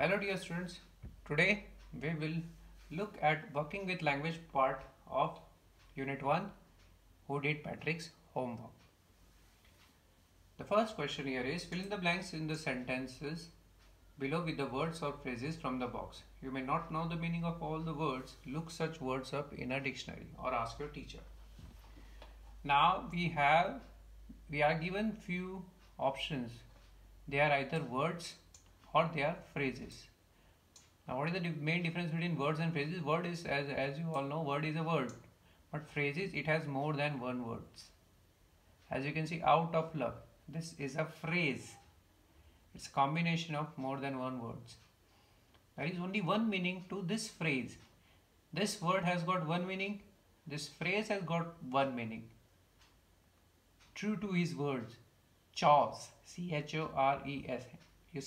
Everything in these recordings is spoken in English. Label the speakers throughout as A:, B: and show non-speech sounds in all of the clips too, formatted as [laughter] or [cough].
A: Hello dear students, today we will look at working with language part of unit 1 who did Patrick's homework. The first question here is fill in the blanks in the sentences below with the words or phrases from the box. You may not know the meaning of all the words, look such words up in a dictionary or ask your teacher. Now we have we are given few options. They are either words or they are phrases. Now what is the main difference between words and phrases? Word is as, as you all know word is a word but phrases it has more than one words. As you can see out of luck this is a phrase. It's a combination of more than one words. There is only one meaning to this phrase. This word has got one meaning. This phrase has got one meaning. True to his words. Chores. C-H-O-R-E-S. You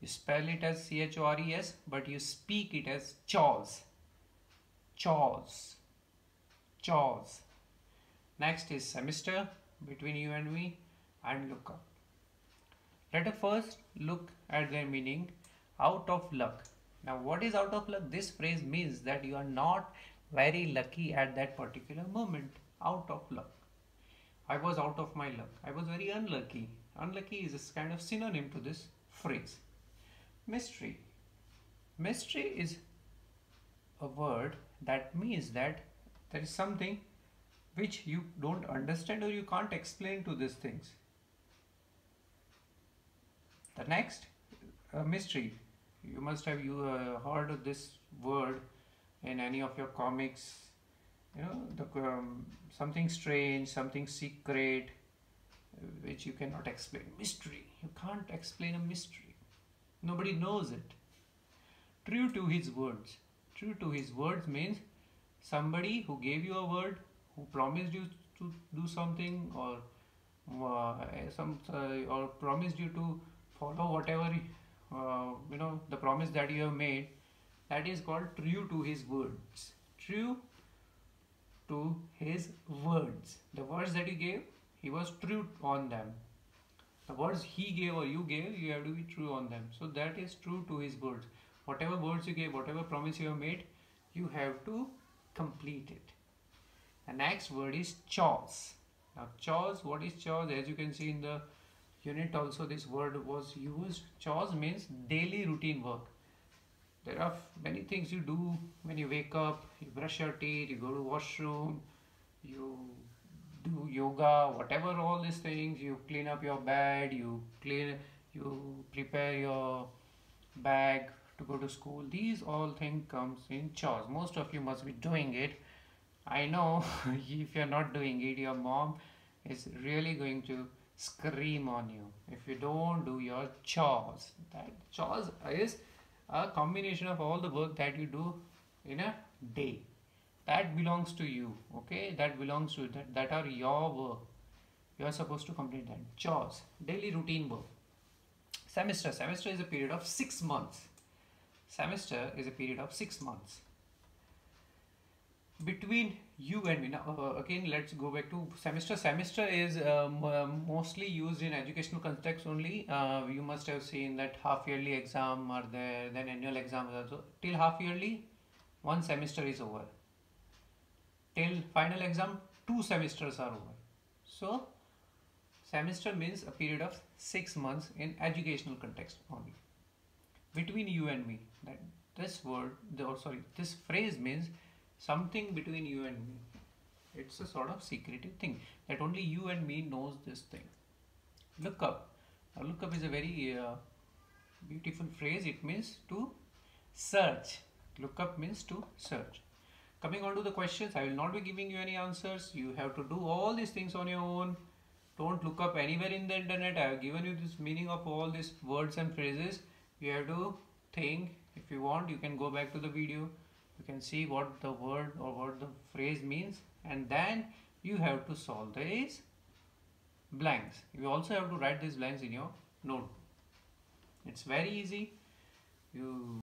A: you spell it as C-H-O-R-E-S, but you speak it as chores. Chores. Chores. Next is semester between you and me and look up. Let us first look at their meaning out of luck. Now what is out of luck? This phrase means that you are not very lucky at that particular moment. Out of luck. I was out of my luck. I was very unlucky. Unlucky is a kind of synonym to this phrase. Mystery. Mystery is a word that means that there is something which you don't understand or you can't explain to these things. The next, uh, mystery. You must have you uh, heard of this word in any of your comics. You know, the, um, something strange, something secret, uh, which you cannot explain. Mystery. You can't explain a mystery. Nobody knows it. True to his words. True to his words means somebody who gave you a word, who promised you to do something or uh, some uh, or promised you to follow whatever uh, you know the promise that you have made that is called true to his words true to his words the words that he gave he was true on them the words he gave or you gave you have to be true on them. So that is true to his words. Whatever words you gave whatever promise you have made you have to complete it. The next word is chores. Now chores what is chores? As you can see in the unit also this word was used. Chores means daily routine work. There are many things you do when you wake up you brush your teeth you go to washroom you do yoga whatever all these things you clean up your bed you clean you prepare your bag to go to school. These all things comes in chores. Most of you must be doing it. I know [laughs] if you're not doing it your mom is really going to scream on you if you don't do your chores. That chores is a combination of all the work that you do in a day that belongs to you okay? That belongs to that that are your work. You are supposed to complete that. Chores daily routine work. Semester semester is a period of six months. Semester is a period of six months. Between you and me now uh, again let's go back to semester. Semester is um, uh, mostly used in educational context only. Uh, you must have seen that half yearly exam are there then annual exams also. Till half yearly one semester is over till final exam two semesters are over. So semester means a period of six months in educational context only. Between you and me that this word or sorry this phrase means something between you and me. It's a sort of secretive thing that only you and me knows this thing. Look up. Now look up is a very uh, beautiful phrase. It means to search. Look up means to search Coming on to the questions, I will not be giving you any answers. You have to do all these things on your own. Don't look up anywhere in the internet. I have given you this meaning of all these words and phrases. You have to think. If you want, you can go back to the video. You can see what the word or what the phrase means. And then you have to solve these blanks. You also have to write these blanks in your note. It's very easy. You